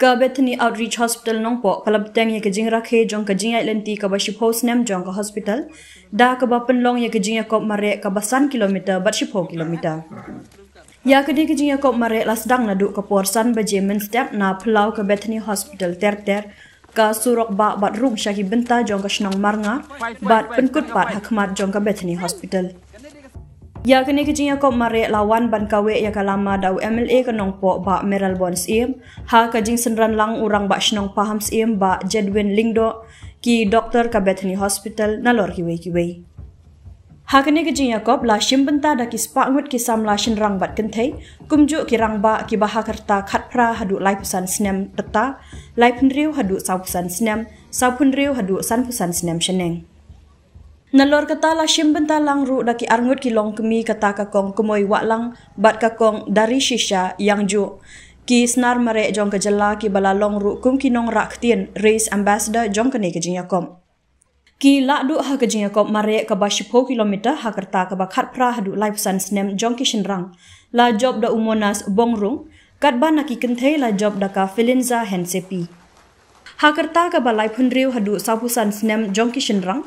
ka Bethany Outreach Hospital nong po kalab teng ye kejing rakhe jong kejing ai lenti ka bashi post nem jong ka hospital. Da ka ba penlong ye kejing ya kop mare ka basan kilometer bat shi kilometer. Ya ke di kejing ya kop mare las dang na du ka porsan ba je men step na plau ka Bethany Hospital ter ter. Ka surok ba bat rum shahi benta jong ka shnong marnga bat penkut pat hakmat jong ka Bethany Hospital Ya kini kejinya kop mare lawan ban kawe ya kalama dau MLA ke nong po ba Meral Bonds im ha kajing senran lang urang ba shnong paham im ba Jedwin Lingdo ki doktor ka Bethany Hospital na lor kiwe kiwe. Ha kini kejinya kop la shim benta da ki spa ngut ki sam la shin rang bat kentai kumju ki rang ba ki baha kerta khat pra hadu lai pusan snem teta lai penriu hadu sau pusan snem sau penriu hadu san pusan snem sheneng. Nalor kata la shimben talang ru daki arngut ki long kemi kata ka kong kumoi waklang bat ka kong dari shisha yang ju. Ki snar mare jong ka jala ki bala long ru kum ki nong rak tien race ambassador jong ka ne ka jinya kom ki la du ha ka jinya kom mare ka ba kilometer ha kerta ka ba khat pra ha du life sun snem jong ki shin rang la job da umonas bong rung kat ba na ki kenthe la job da ka filinza hensepi ha kerta ka ba life hundriu ha du sapusan snem jong ki shin rang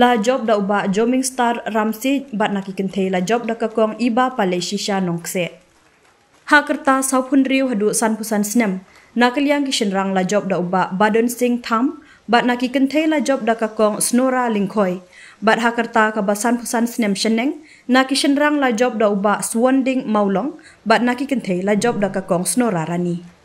la job da uba joming star ramsi bat naki kenthe. La job da kakong iba pale shisha nongse ha kerta saupun riu hadu san pusan snem. Nakaliang kishin rang la job da uba badan sing tham bat naki kenthe. La job da kakong snora lingkoi bat ha kerta ka basan pusan snem sheneng. Naki shin rang la job da uba swanding maulong bat naki kenthe. La job da kakong snora rani